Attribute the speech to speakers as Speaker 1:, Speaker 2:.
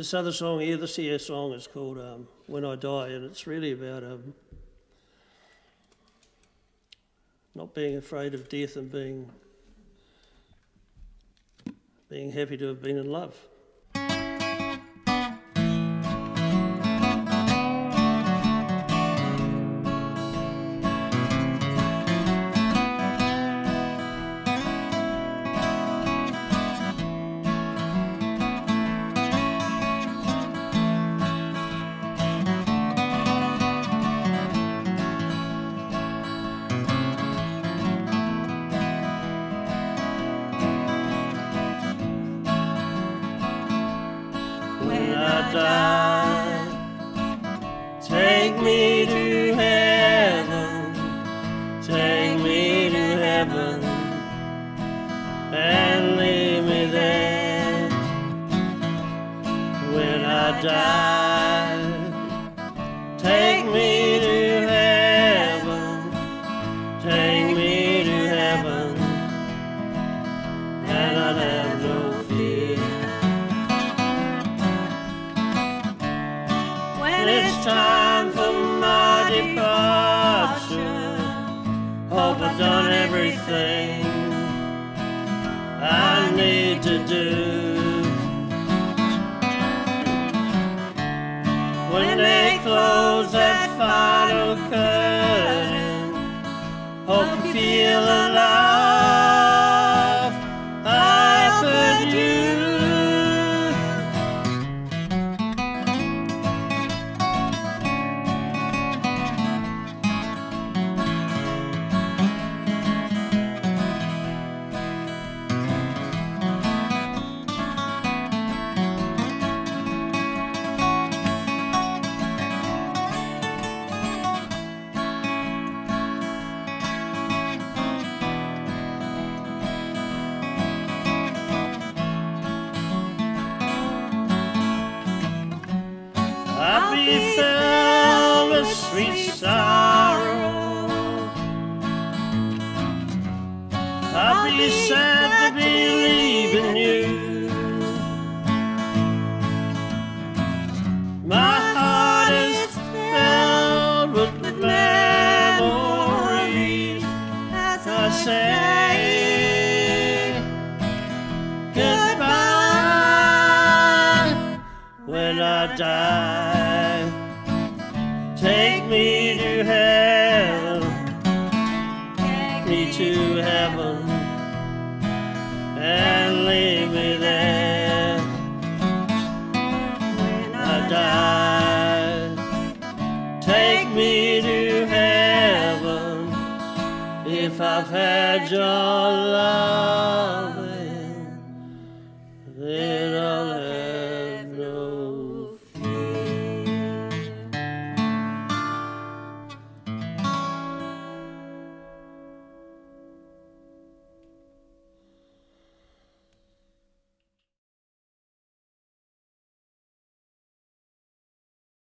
Speaker 1: this other song here, this here song is called um, When I Die, and it's really about um, not being afraid of death and being, being happy to have been in love. Die. Take me to heaven, take me to heaven, when it's time for my departure. Hope I've done everything I need to do. When they close that final curtain, sweet sorrow. I'd be sad to be leaving you. My heart is filled with memories. As I say goodbye when I die. Me to heaven, and leave me there. When I die, take me to heaven if I've had your love.